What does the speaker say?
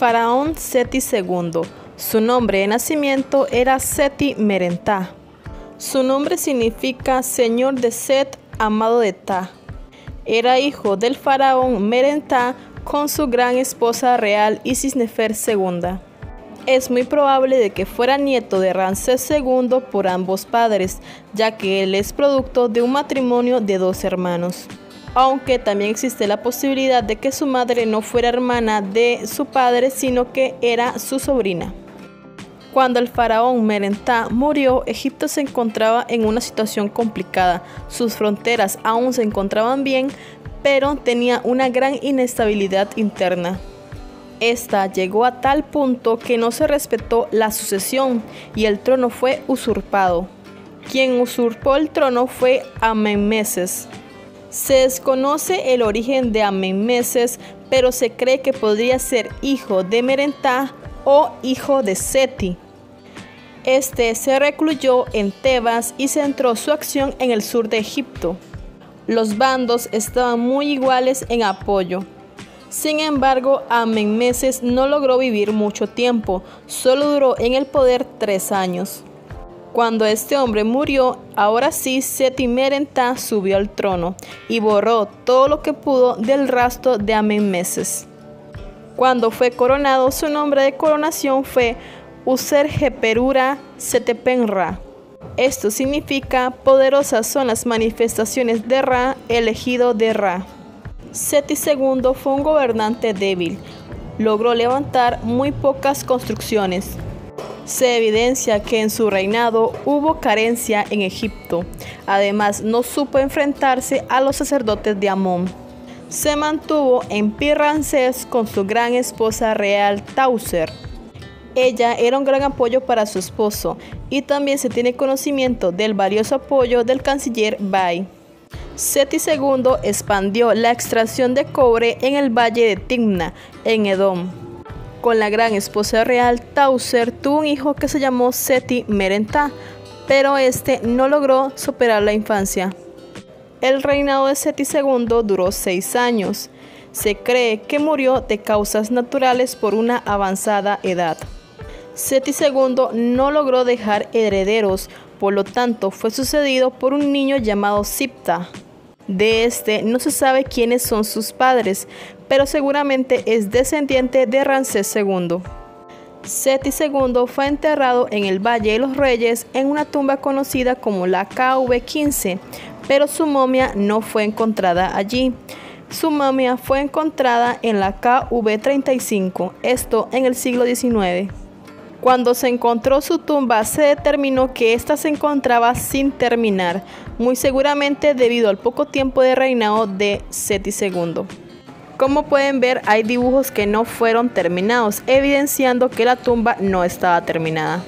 Faraón Seti II. Su nombre de nacimiento era Seti Merentá. Su nombre significa Señor de Set, amado de Ta. Era hijo del faraón Merentá con su gran esposa real Isis Nefer II. Es muy probable de que fuera nieto de Ramsés II por ambos padres, ya que él es producto de un matrimonio de dos hermanos. Aunque también existe la posibilidad de que su madre no fuera hermana de su padre, sino que era su sobrina. Cuando el faraón Merentá murió, Egipto se encontraba en una situación complicada. Sus fronteras aún se encontraban bien, pero tenía una gran inestabilidad interna. Esta llegó a tal punto que no se respetó la sucesión y el trono fue usurpado. Quien usurpó el trono fue Amenmeses. Se desconoce el origen de Amenmeses, pero se cree que podría ser hijo de Merentá o hijo de Seti. Este se recluyó en Tebas y centró su acción en el sur de Egipto. Los bandos estaban muy iguales en apoyo. Sin embargo, Amenmeses no logró vivir mucho tiempo, solo duró en el poder tres años. Cuando este hombre murió, ahora sí Seti Merentá subió al trono y borró todo lo que pudo del rastro de Amenmeses. Cuando fue coronado, su nombre de coronación fue User Setepenra. Esto significa poderosas son las manifestaciones de Ra, elegido de Ra. Seti II fue un gobernante débil. Logró levantar muy pocas construcciones. Se evidencia que en su reinado hubo carencia en Egipto. Además, no supo enfrentarse a los sacerdotes de Amón. Se mantuvo en Pirrancés con su gran esposa real Tauser. Ella era un gran apoyo para su esposo y también se tiene conocimiento del valioso apoyo del canciller Bai. Seti II expandió la extracción de cobre en el valle de Timna, en Edom. Con la gran esposa real, Tauser tuvo un hijo que se llamó Seti Merentá, pero este no logró superar la infancia. El reinado de Seti II duró seis años. Se cree que murió de causas naturales por una avanzada edad. Seti II no logró dejar herederos, por lo tanto fue sucedido por un niño llamado Sipta. De este no se sabe quiénes son sus padres, pero seguramente es descendiente de Ramsés II. Seti II fue enterrado en el Valle de los Reyes en una tumba conocida como la KV-15, pero su momia no fue encontrada allí. Su momia fue encontrada en la KV-35, esto en el siglo XIX. Cuando se encontró su tumba, se determinó que ésta se encontraba sin terminar, muy seguramente debido al poco tiempo de reinado de Seti II. Como pueden ver, hay dibujos que no fueron terminados, evidenciando que la tumba no estaba terminada.